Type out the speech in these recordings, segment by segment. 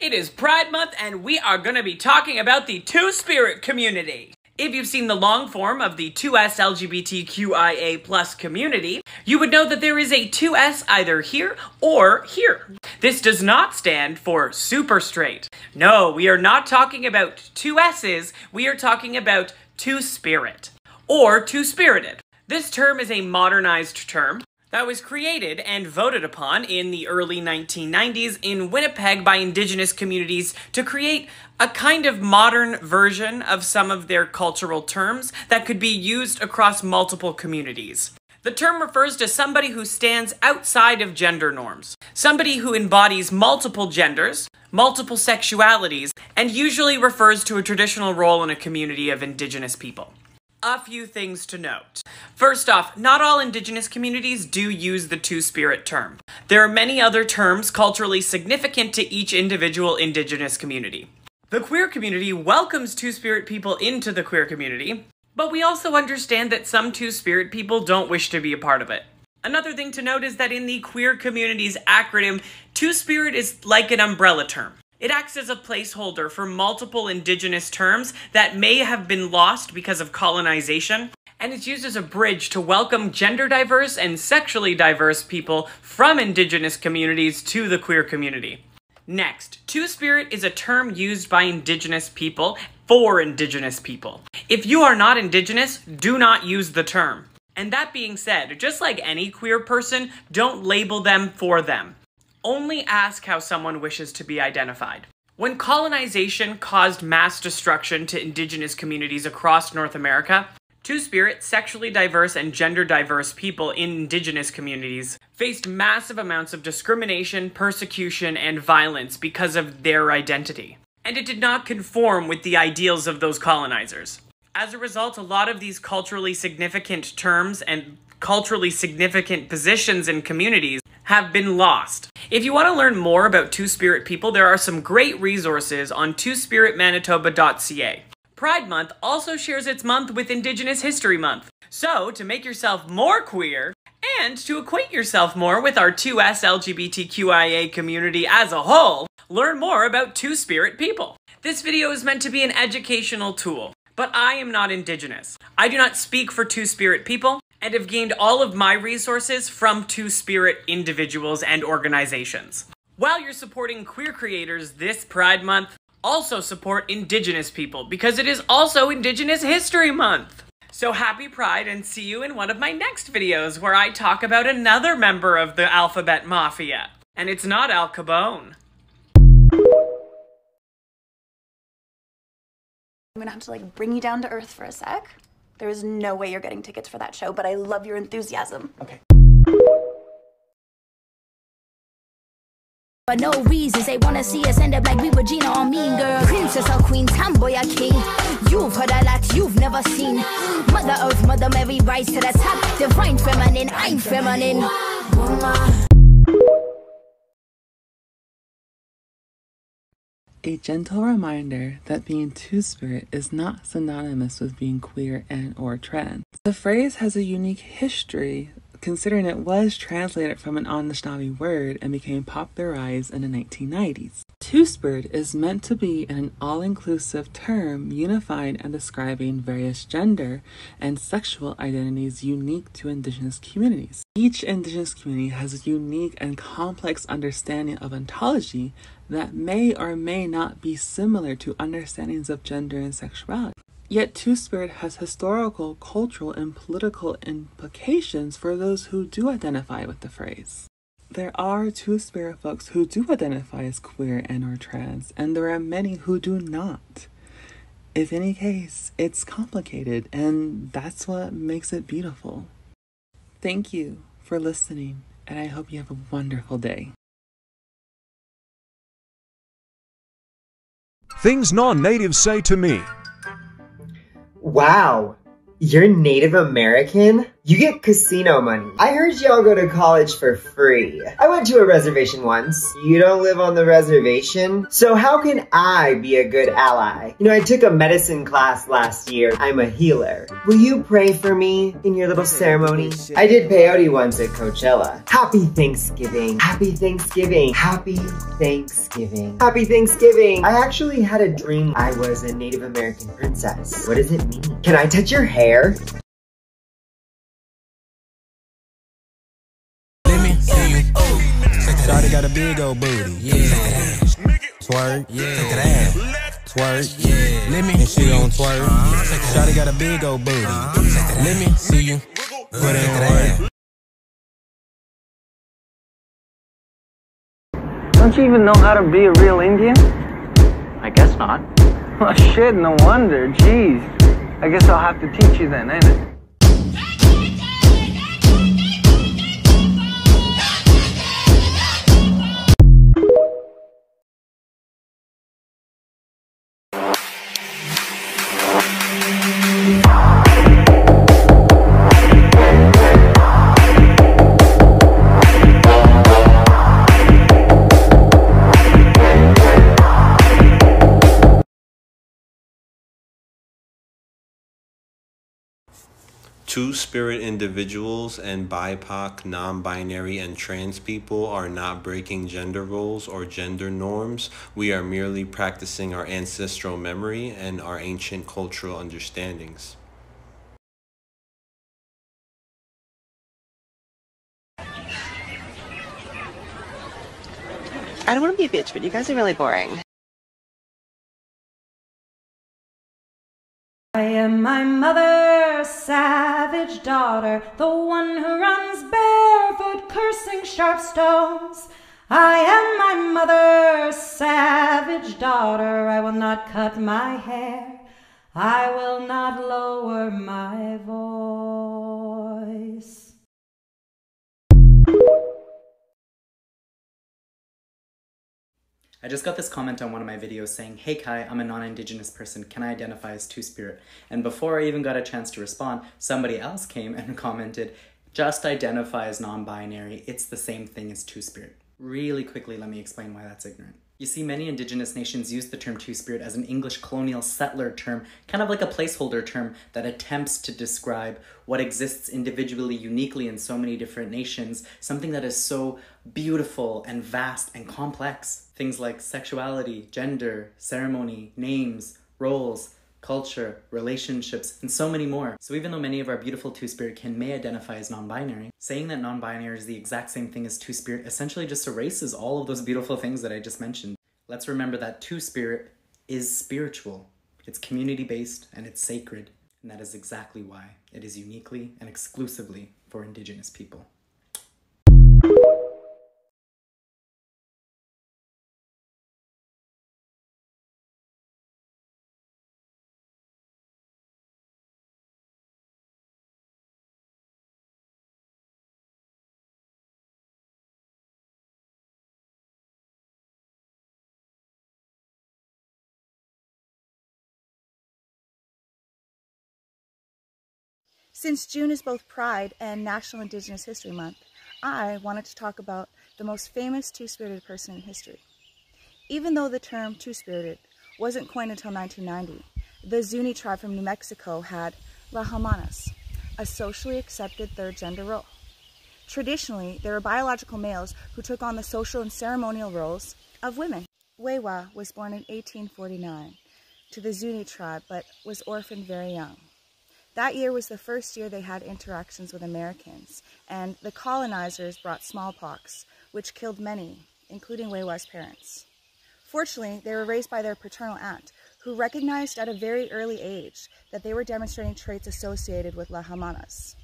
It is Pride Month, and we are going to be talking about the Two Spirit community. If you've seen the long form of the 2S LGBTQIA plus community, you would know that there is a 2S either here or here. This does not stand for super straight. No, we are not talking about two S's, we are talking about two spirit or two spirited. This term is a modernized term that was created and voted upon in the early 1990s in Winnipeg by Indigenous communities to create a kind of modern version of some of their cultural terms that could be used across multiple communities. The term refers to somebody who stands outside of gender norms, somebody who embodies multiple genders, multiple sexualities, and usually refers to a traditional role in a community of Indigenous people a few things to note. First off, not all indigenous communities do use the two spirit term. There are many other terms culturally significant to each individual indigenous community. The queer community welcomes two spirit people into the queer community, but we also understand that some two spirit people don't wish to be a part of it. Another thing to note is that in the queer community's acronym, two spirit is like an umbrella term. It acts as a placeholder for multiple indigenous terms that may have been lost because of colonization, and it's used as a bridge to welcome gender diverse and sexually diverse people from indigenous communities to the queer community. Next, Two Spirit is a term used by indigenous people for indigenous people. If you are not indigenous, do not use the term. And that being said, just like any queer person, don't label them for them. Only ask how someone wishes to be identified. When colonization caused mass destruction to indigenous communities across North America, Two Spirit, sexually diverse and gender diverse people in indigenous communities faced massive amounts of discrimination, persecution, and violence because of their identity. And it did not conform with the ideals of those colonizers. As a result, a lot of these culturally significant terms and culturally significant positions in communities have been lost. If you want to learn more about Two Spirit people, there are some great resources on twospiritmanitoba.ca. Pride Month also shares its month with Indigenous History Month. So, to make yourself more queer, and to acquaint yourself more with our 2S LGBTQIA community as a whole, learn more about Two Spirit people. This video is meant to be an educational tool, but I am not Indigenous. I do not speak for Two Spirit people, and have gained all of my resources from Two Spirit individuals and organizations. While you're supporting queer creators this Pride Month, also support Indigenous people because it is also Indigenous History Month. So happy Pride and see you in one of my next videos where I talk about another member of the Alphabet Mafia. And it's not Al Capone. I'm gonna have to like bring you down to earth for a sec. There is no way you're getting tickets for that show, but I love your enthusiasm. Okay. For no reasons, they wanna see us end up like we were Gina or Mean Girl. Princess or Queen, tomboy or king. You've heard a lot you've never seen. Mother Earth, Mother Mary, rise to the top. Divine feminine, I'm feminine. A gentle reminder that being two-spirit is not synonymous with being queer and or trans. The phrase has a unique history considering it was translated from an Anishinaabe word and became popularized in the 1990s. Two-spirit is meant to be an all-inclusive term unified and describing various gender and sexual identities unique to indigenous communities. Each indigenous community has a unique and complex understanding of ontology that may or may not be similar to understandings of gender and sexuality. Yet Two Spirit has historical, cultural, and political implications for those who do identify with the phrase. There are Two Spirit folks who do identify as queer and or trans, and there are many who do not. If any case, it's complicated, and that's what makes it beautiful. Thank you for listening, and I hope you have a wonderful day. Things non natives say to me. Wow, you're Native American? You get casino money. I heard y'all go to college for free. I went to a reservation once. You don't live on the reservation? So how can I be a good ally? You know, I took a medicine class last year. I'm a healer. Will you pray for me in your little ceremony? I did peyote once at Coachella. Happy Thanksgiving. Happy Thanksgiving. Happy Thanksgiving. Happy Thanksgiving. I actually had a dream I was a Native American princess. What does it mean? Can I touch your hair? Shawty got a big old booty, yeah. Twerk, yeah. Take that ass. Twerk, yeah. Let me, and she gon' twerk. Shawty got a big old booty. Let me see you put in work. Don't you even know how to be a real Indian? I guess not. Well, shit, no wonder. Jeez. I guess I'll have to teach you then, ain't it? Two spirit individuals and BIPOC, non binary, and trans people are not breaking gender roles or gender norms. We are merely practicing our ancestral memory and our ancient cultural understandings. I don't want to be a bitch, but you guys are really boring. I am my mother's savage daughter, the one who runs barefoot, cursing sharp stones. I am my mother's savage daughter, I will not cut my hair, I will not lower my voice. I just got this comment on one of my videos saying, Hey Kai, I'm a non Indigenous person. Can I identify as Two Spirit? And before I even got a chance to respond, somebody else came and commented, Just identify as non binary. It's the same thing as Two Spirit. Really quickly, let me explain why that's ignorant. You see, many indigenous nations use the term Two Spirit as an English colonial settler term, kind of like a placeholder term that attempts to describe what exists individually, uniquely in so many different nations, something that is so beautiful and vast and complex. Things like sexuality, gender, ceremony, names, roles, culture, relationships, and so many more. So even though many of our beautiful Two-Spirit kin may identify as non-binary, saying that non-binary is the exact same thing as Two-Spirit essentially just erases all of those beautiful things that I just mentioned. Let's remember that Two-Spirit is spiritual. It's community-based and it's sacred. And that is exactly why it is uniquely and exclusively for Indigenous people. Since June is both Pride and National Indigenous History Month, I wanted to talk about the most famous two-spirited person in history. Even though the term two-spirited wasn't coined until 1990, the Zuni tribe from New Mexico had Lhamanas, a socially accepted third gender role. Traditionally, there were biological males who took on the social and ceremonial roles of women. We'wha was born in 1849 to the Zuni tribe, but was orphaned very young. That year was the first year they had interactions with Americans, and the colonizers brought smallpox, which killed many, including We'wha's parents. Fortunately, they were raised by their paternal aunt, who recognized at a very early age that they were demonstrating traits associated with Lhamanas.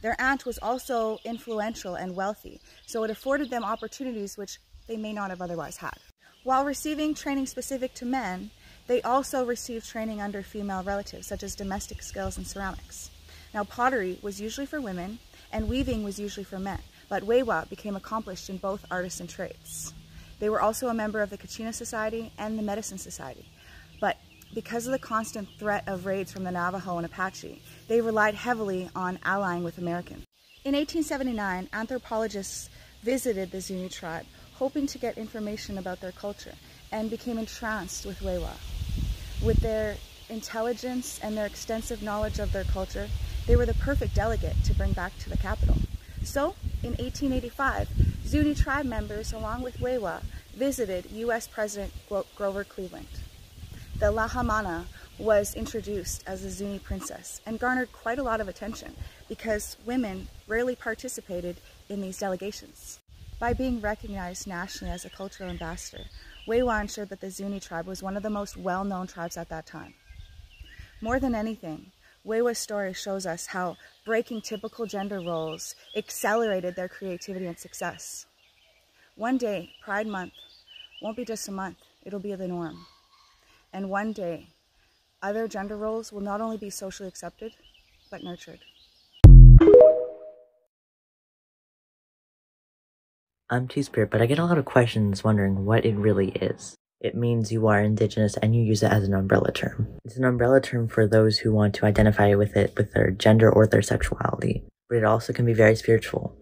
Their aunt was also influential and wealthy, so it afforded them opportunities which they may not have otherwise had. While receiving training specific to men, they also received training under female relatives, such as domestic skills and ceramics. Now, pottery was usually for women, and weaving was usually for men, but We'wha became accomplished in both artists and trades. They were also a member of the Kachina Society and the Medicine Society, but because of the constant threat of raids from the Navajo and Apache, they relied heavily on allying with Americans. In 1879, anthropologists visited the Zuni tribe, hoping to get information about their culture, and became entranced with We'wha. With their intelligence and their extensive knowledge of their culture, they were the perfect delegate to bring back to the capital. So, in 1885, Zuni tribe members, along with We'wha, visited U.S. President Grover Cleveland. The Lhamana was introduced as a Zuni princess and garnered quite a lot of attention because women rarely participated in these delegations. By being recognized nationally as a cultural ambassador, We'wha ensured that the Zuni tribe was one of the most well-known tribes at that time. More than anything, We'wha's story shows us how breaking typical gender roles accelerated their creativity and success. One day, Pride Month won't be just a month, it'll be the norm. And one day, other gender roles will not only be socially accepted, but nurtured. I'm Two Spirit, but I get a lot of questions wondering what it really is. It means you are indigenous and you use it as an umbrella term. It's an umbrella term for those who want to identify with it with their gender or their sexuality, but it also can be very spiritual.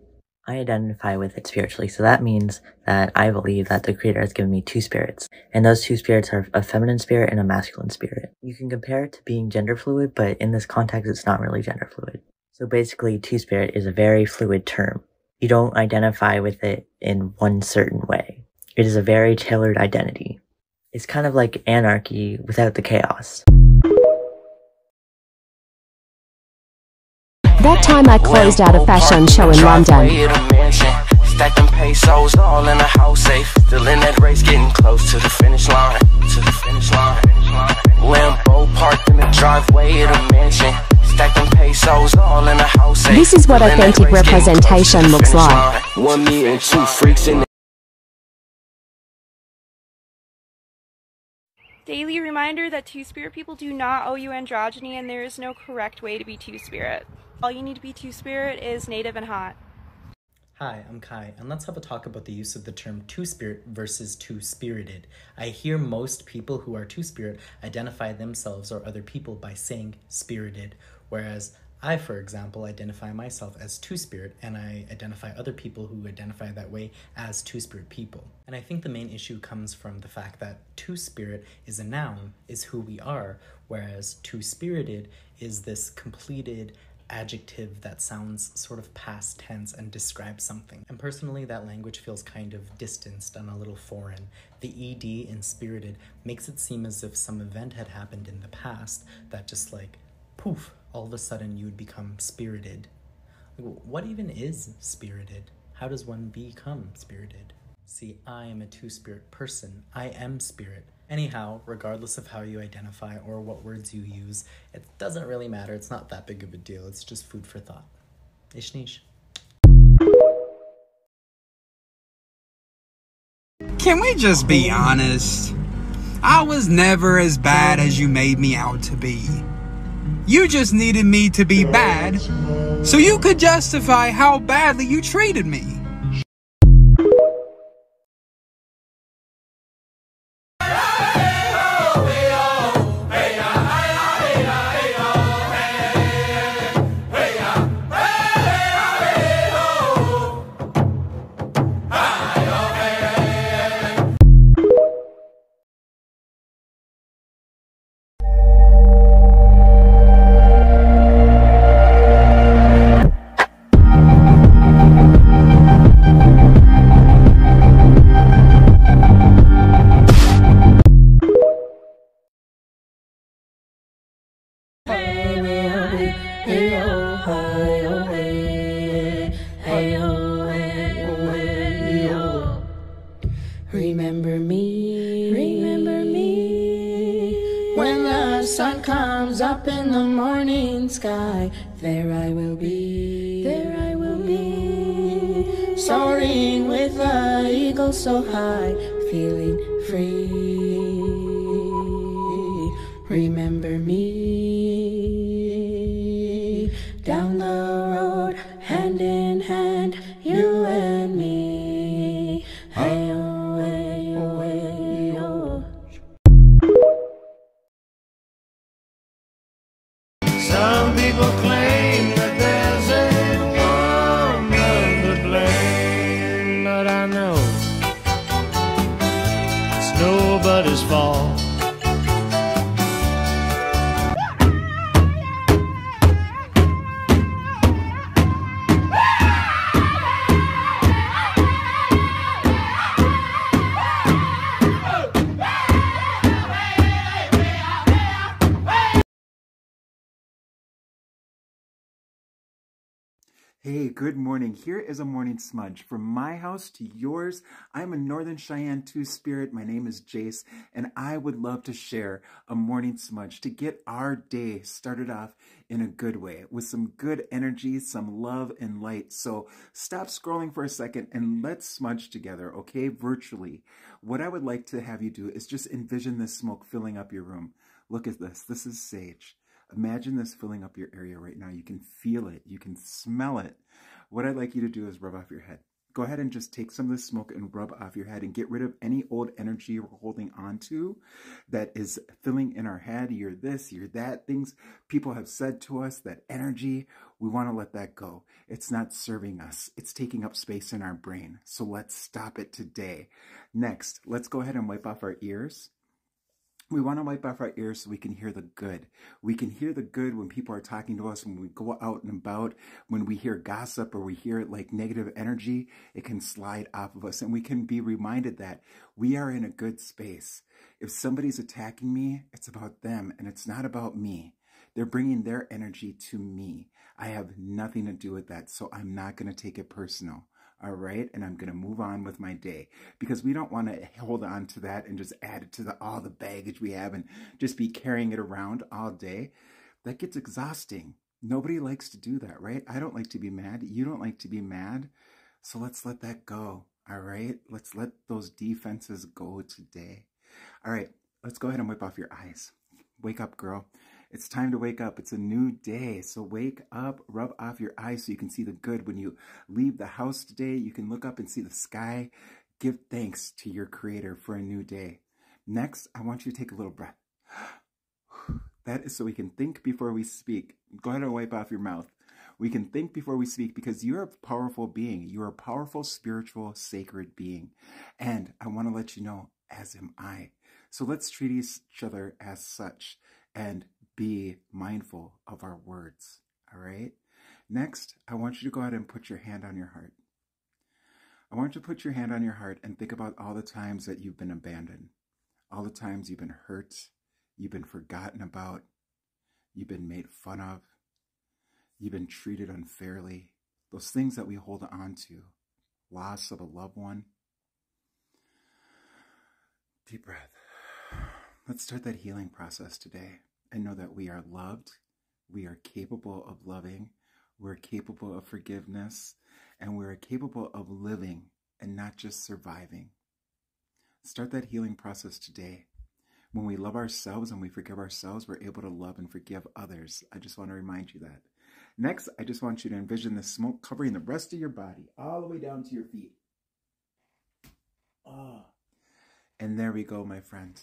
I identify with it spiritually, so that means that I believe that the Creator has given me two spirits, and those two spirits are a feminine spirit and a masculine spirit. You can compare it to being gender fluid, but in this context, it's not really gender fluid. So basically, two spirit is a very fluid term. You don't identify with it in one certain way. It is a very tailored identity. It's kind of like anarchy without the chaos. That time I closed out a fashion show in London. Stacking pesos all in a house safe. Still in that race, getting close to the finish line. To the finish line. Lambo parked in the driveway This is what authentic representation looks like. One me and two freaks in Daily reminder that Two Spirit people do not owe you androgyny and there is no correct way to be Two Spirit. All you need to be Two Spirit is native and hot. Hi, I'm Kai, and let's have a talk about the use of the term Two Spirit versus Two Spirited. I hear most people who are Two Spirit identify themselves or other people by saying spirited, whereas I, for example, identify myself as Two Spirit, and I identify other people who identify that way as Two Spirit people. And I think the main issue comes from the fact that Two Spirit is a noun, is who we are, whereas Two Spirited is this completed adjective that sounds sort of past tense and describes something. And personally, that language feels kind of distanced and a little foreign. The ed in spirited makes it seem as if some event had happened in the past that just like poof, all of a sudden you would become spirited. What even is spirited? How does one become spirited? See, I am a two spirit person. I am spirit. Anyhow, regardless of how you identify or what words you use, it doesn't really matter. It's not that big of a deal. It's just food for thought. Ishnish. Can we just be honest? I was never as bad as you made me out to be. You just needed me to be bad so you could justify how badly you treated me. When the sun comes up in the morning sky, there I will be, there I will be. Soaring with the eagle so high, feeling free. Remember me Hey, good morning. Here is a morning smudge from my house to yours. I'm a Northern Cheyenne Two Spirit. My name is Jace, and I would love to share a morning smudge to get our day started off in a good way with some good energy, some love and light. So stop scrolling for a second and let's smudge together, okay? Virtually. What I would like to have you do is just envision this smoke filling up your room. Look at this. This is sage. Imagine this filling up your area right now. You can feel it. You can smell it. What I'd like you to do is rub off your head. Go ahead and just take some of this smoke and rub off your head and get rid of any old energy we're holding on to that is filling in our head. You're this, you're that. Things people have said to us, that energy, we want to let that go. It's not serving us. It's taking up space in our brain. So let's stop it today. Next, let's go ahead and wipe off our ears. We want to wipe off our ears so we can hear the good. We can hear the good when people are talking to us, when we go out and about, when we hear gossip or we hear it like negative energy, it can slide off of us. And we can be reminded that we are in a good space. If somebody's attacking me, it's about them and it's not about me. They're bringing their energy to me. I have nothing to do with that, so I'm not going to take it personal all right and i'm going to move on with my day. Because we don't want to hold on to that and just add it to the, all the baggage we have and just be carrying it around all day. That gets exhausting. Nobody likes to do that right? I don't like to be mad. You don't like to be mad. So let's let that go all right? Let's let those defenses go today. All right let's go ahead and wipe off your eyes. Wake up girl it's time to wake up. It's a new day. So wake up, rub off your eyes so you can see the good. When you leave the house today, you can look up and see the sky. Give thanks to your creator for a new day. Next, I want you to take a little breath. That is so we can think before we speak. Go ahead and wipe off your mouth. We can think before we speak because you're a powerful being. You're a powerful, spiritual, sacred being. And I want to let you know, as am I. So let's treat each other as such and be mindful of our words. All right. Next, I want you to go ahead and put your hand on your heart. I want you to put your hand on your heart and think about all the times that you've been abandoned, all the times you've been hurt, you've been forgotten about, you've been made fun of, you've been treated unfairly, those things that we hold on to, loss of a loved one. Deep breath. Let's start that healing process today and know that we are loved, we are capable of loving, we're capable of forgiveness, and we're capable of living and not just surviving. Start that healing process today. When we love ourselves and we forgive ourselves, we're able to love and forgive others. I just want to remind you that. Next, I just want you to envision the smoke covering the rest of your body, all the way down to your feet. Oh. And there we go, my friend.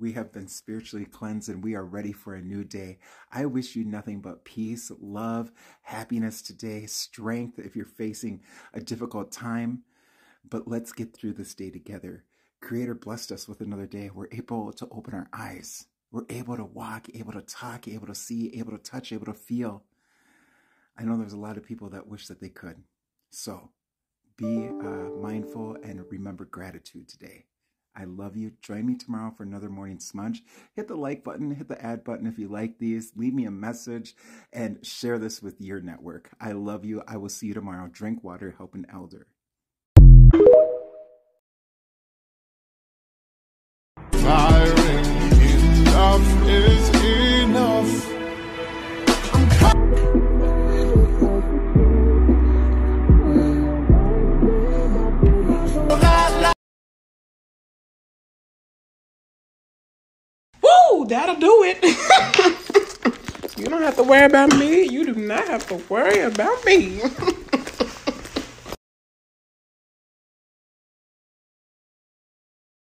We have been spiritually cleansed and we are ready for a new day. I wish you nothing but peace, love, happiness today, strength if you're facing a difficult time. But let's get through this day together. Creator blessed us with another day. We're able to open our eyes. We're able to walk, able to talk, able to see, able to touch, able to feel. I know there's a lot of people that wish that they could. So be uh, mindful and remember gratitude today. I love you. Join me tomorrow for another morning smudge. Hit the like button, hit the add button if you like these. Leave me a message and share this with your network. I love you. I will see you tomorrow. Drink water, help an elder. enough is. That'll do it. you don't have to worry about me. You do not have to worry about me.